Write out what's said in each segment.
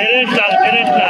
Derecha, derecha.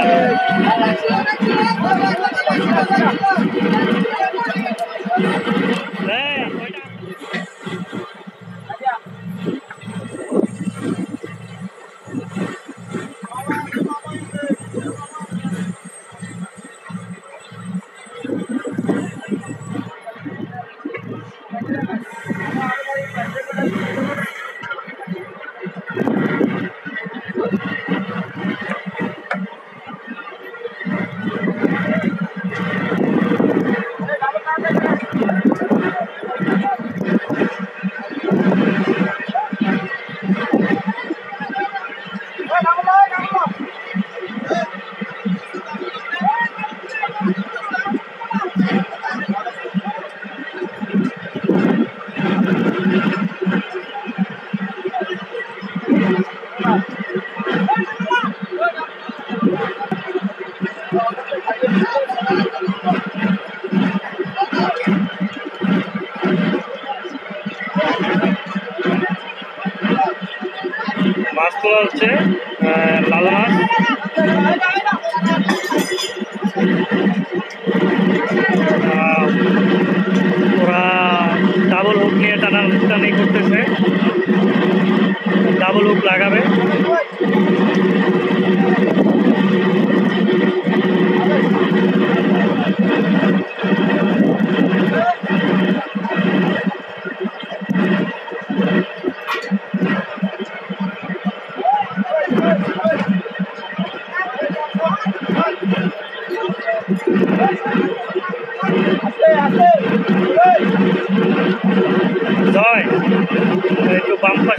মাছ তোলা হচ্ছে double hook লাগাবে জয় একটু বাম পাশে নাও।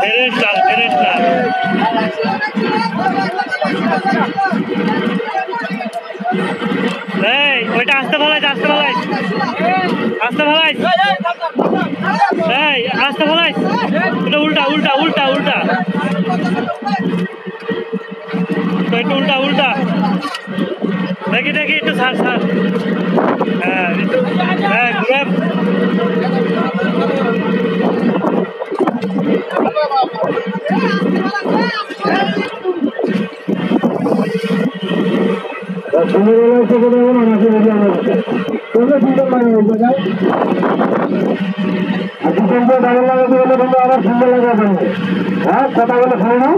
Derecha, derecha. এই, ওইটা আসতে ভালাই আসতে ভালাই আসতে ভালাই এই, আসতে ভালাই এটা উল্টা উল্টা উল্টা উল্টা। তো একটু উল্টা উল্টা। দেখি দেখি, একটু সার ছাড়। আবার সুন্দর লাগাবে হ্যাঁ কথা বলে শোনো না